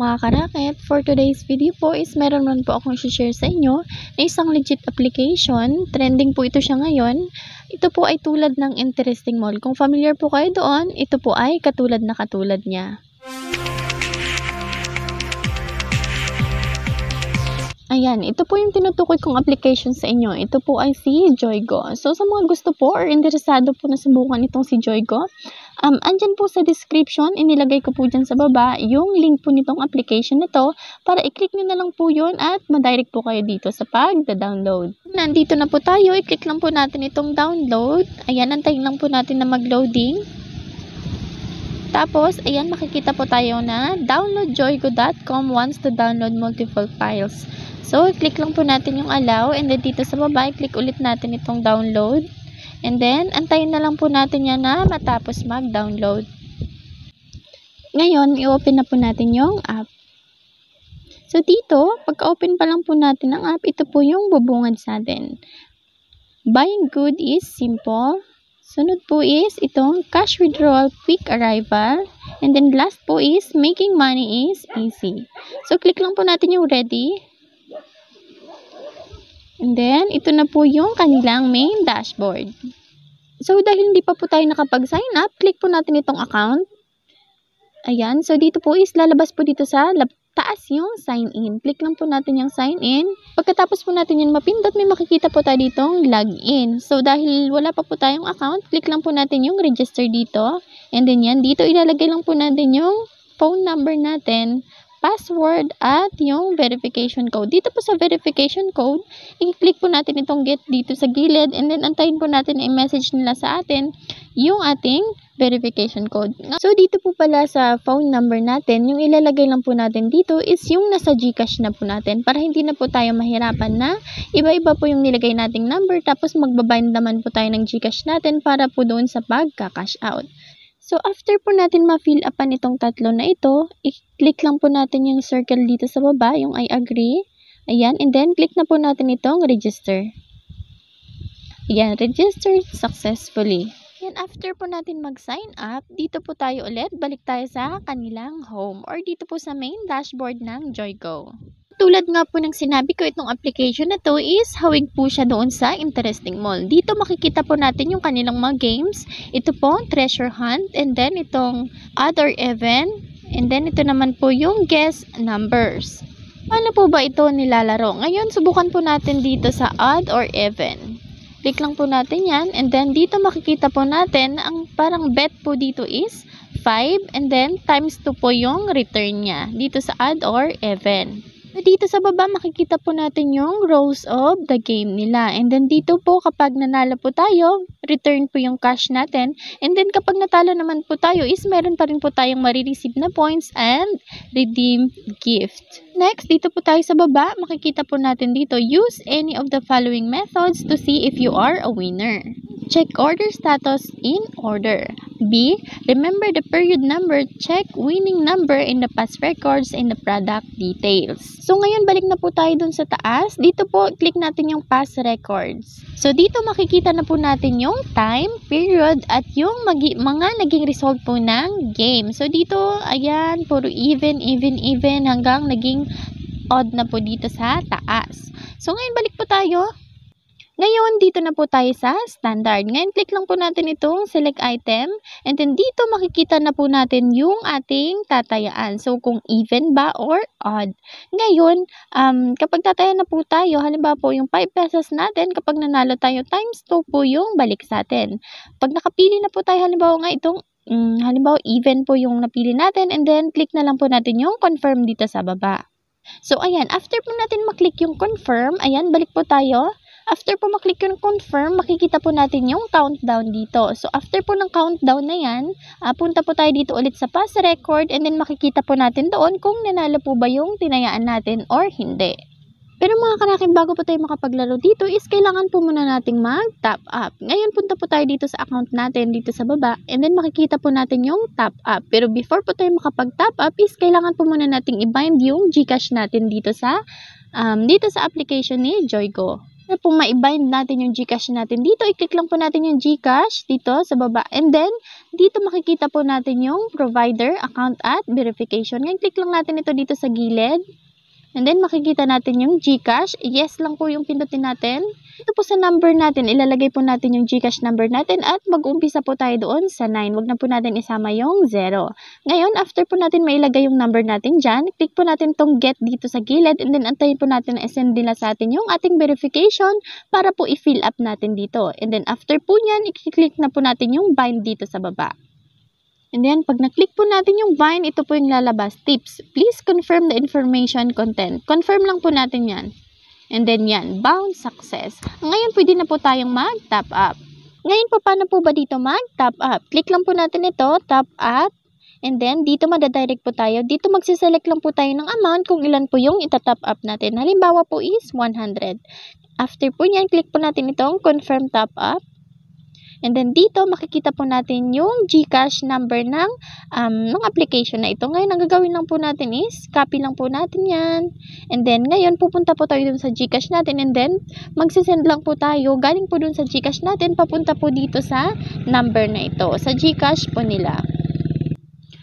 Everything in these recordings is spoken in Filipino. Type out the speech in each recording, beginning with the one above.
Mga karaket, for today's video po is meron man po akong share sa inyo na isang legit application. Trending po ito siya ngayon. Ito po ay tulad ng interesting mall. Kung familiar po kayo doon, ito po ay katulad na katulad niya. Ayan, ito po yung tinutukoy kong application sa inyo. Ito po ay si Joygo. So, sa mga gusto po or interesado po na subukan itong si Joygo, um, andyan po sa description, inilagay ko po dyan sa baba, yung link po nitong application na to, para i-click nyo na lang po yun at madirect po kayo dito sa pag-download. Nandito na po tayo, i-click lang po natin itong download. Ayan, antayin lang po natin na mag-loading. Tapos, ayan, makikita po tayo na downloadjoygo.com wants to download multiple files. So, click lang po natin yung allow and then dito sa baba, click ulit natin itong download. And then, antayin na lang po natin yan na matapos mag-download. Ngayon, i-open na po natin yung app. So, dito, pagka-open pa lang po natin ng app, ito po yung bubungad sa atin. Buying good is simple. Sunod po is itong cash withdrawal quick arrival. And then last po is making money is easy. So, click lang po natin yung ready. And then, ito na po yung kanilang main dashboard. So, dahil hindi pa po tayo nakapag-sign up, click po natin itong account. Ayan. So, dito po is lalabas po dito sa taas yung sign in. Click lang po natin yung sign in. Pagkatapos po natin yun mapindot, may makikita po tayo ditong log in. So, dahil wala pa po tayong account, click lang po natin yung register dito. And then yan, dito ilalagay lang po natin yung phone number natin password at yung verification code. Dito po sa verification code, i-click po natin itong get dito sa gilid and then antayin po natin na i-message nila sa atin yung ating verification code. So, dito po pala sa phone number natin, yung ilalagay lang po natin dito is yung nasa Gcash na po natin para hindi na po tayo mahirapan na iba-iba po yung nilagay nating number tapos magbabind naman po tayo ng Gcash natin para po doon sa pagka-cash out. So, after po natin ma-fill upan itong tatlo na ito, i-click lang po natin yung circle dito sa baba, yung I agree. Ayan, and then click na po natin itong register. Ayan, registered successfully. And after po natin mag-sign up, dito po tayo ulit, balik tayo sa kanilang home or dito po sa main dashboard ng Joygo tulad nga po ng sinabi ko, itong application na to is hawig po siya doon sa Interesting Mall. Dito makikita po natin yung kanilang mga games. Ito po, Treasure Hunt, and then itong Other Event, and then ito naman po yung Guess Numbers. Paano po ba ito nilalaro? Ngayon, subukan po natin dito sa Odd or Even. Click lang po natin yan, and then dito makikita po natin, ang parang bet po dito is 5, and then times 2 po yung return niya, dito sa Odd or Even. Dito sa baba, makikita po natin yung rows of the game nila. And then dito po, kapag nanalo po tayo, return po yung cash natin. And then kapag natalo naman po tayo, is meron pa rin po tayong marireceive na points and redeem gift. Next, dito po tayo sa baba, makikita po natin dito, use any of the following methods to see if you are a winner. Check order status in order. B. Remember the period number, check winning number in the past records and the product details. So, ngayon balik na po tayo dun sa taas. Dito po, click natin yung past records. So, dito makikita na po natin yung time, period, at yung mga naging result po ng game. So, dito, ayan, puro even, even, even, hanggang naging odd na po dito sa taas. So, ngayon balik po tayo ngayon, dito na po tayo sa standard. Ngayon, click lang po natin itong select item. And then, dito makikita na po natin yung ating tatayaan. So, kung even ba or odd. Ngayon, um, kapag tataya na po tayo, halimbawa po yung 5 pesos natin, kapag nanalo tayo, times 2 po yung balik sa atin. Pag nakapili na po tayo, halimbawa nga itong um, halimbawa even po yung napili natin and then click na lang po natin yung confirm dito sa baba. So, ayan, after po natin maklik yung confirm, ayan, balik po tayo. After po maklik yung confirm, makikita po natin yung countdown dito. So, after po ng countdown na yan, uh, punta po tayo dito ulit sa pass record and then makikita po natin doon kung nanalo po ba yung tinayaan natin or hindi. Pero mga kanakin, bago po tayo makapaglaro dito is kailangan po muna nating mag-top up. Ngayon punta po tayo dito sa account natin dito sa baba and then makikita po natin yung top up. Pero before po tayo makapag-top up is kailangan po muna nating i-bind yung Gcash natin dito sa um, dito sa application ni Joygo. Para po maibind natin yung Gcash natin dito, i-click lang po natin yung Gcash dito sa baba. And then, dito makikita po natin yung provider, account at verification. Ngayon, click lang natin ito dito sa gilid. And then, makikita natin yung GCash. Yes lang po yung pindutin natin. Ito po sa number natin, ilalagay po natin yung GCash number natin at mag-umpisa po tayo doon sa 9. Huwag na po natin isama yung 0. Ngayon, after po natin mailagay yung number natin dyan, click po natin tong get dito sa gilid and then antayin po natin na send nila sa atin yung ating verification para po i-fill up natin dito. And then, after po nyan, i-click na po natin yung bind dito sa baba. And then, pag na-click po natin yung Vine, ito po yung lalabas. Tips. Please confirm the information content. Confirm lang po natin yan. And then yan, bound success. Ngayon, pwede na po tayong mag-top up. Ngayon po, paano po ba dito mag-top up? Click lang po natin ito, top up. And then, dito madadirect po tayo. Dito magsiselect lang po tayo ng amount kung ilan po yung itatop up natin. Halimbawa po is 100. After po niyan, click po natin itong confirm top up. And then dito makikita po natin yung GCash number ng um, ng application na ito. Ngayon ang gagawin lang po natin is copy lang po natin 'yan. And then ngayon pupunta po tayo dun sa GCash natin and then magse-send lang po tayo galing po dun sa GCash natin papunta po dito sa number na ito, sa GCash po nila.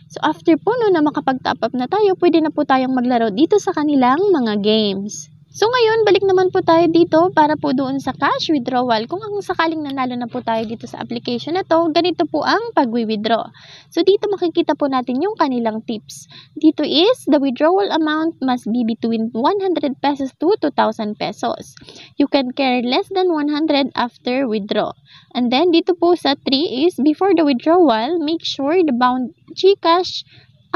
So after po no na makapag-top up na tayo, pwede na po tayong maglaro dito sa kanilang mga games. So ngayon, balik naman po tayo dito para po doon sa cash withdrawal. Kung ang sakaling nanalo na po tayo dito sa application na to, ganito po ang pag-withdraw. So dito makikita po natin yung kanilang tips. Dito is, the withdrawal amount must be between 100 pesos to 2,000 pesos. You can carry less than 100 after withdraw. And then dito po sa 3 is, before the withdrawal, make sure the bound GCash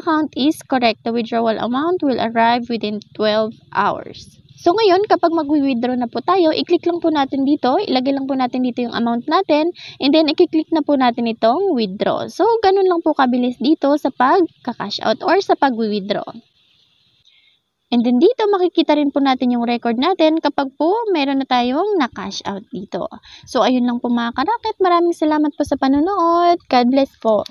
account is correct. The withdrawal amount will arrive within 12 hours. So ngayon, kapag mag-withdraw na po tayo, i-click lang po natin dito, ilagay lang po natin dito yung amount natin, and then i-click na po natin itong withdraw. So, ganun lang po kabilis dito sa pag-cash out or sa pag-withdraw. And then dito, makikita rin po natin yung record natin kapag po meron na tayong na-cash out dito. So, ayun lang po mga karakit. Maraming salamat po sa panonood. God bless po.